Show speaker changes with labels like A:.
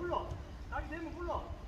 A: 물러. 날이 되면 물러.